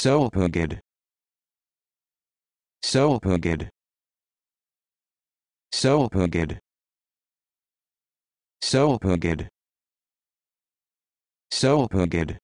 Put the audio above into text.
Solpugid. Solpugid. Solpugid. Solpugid. Solpugid.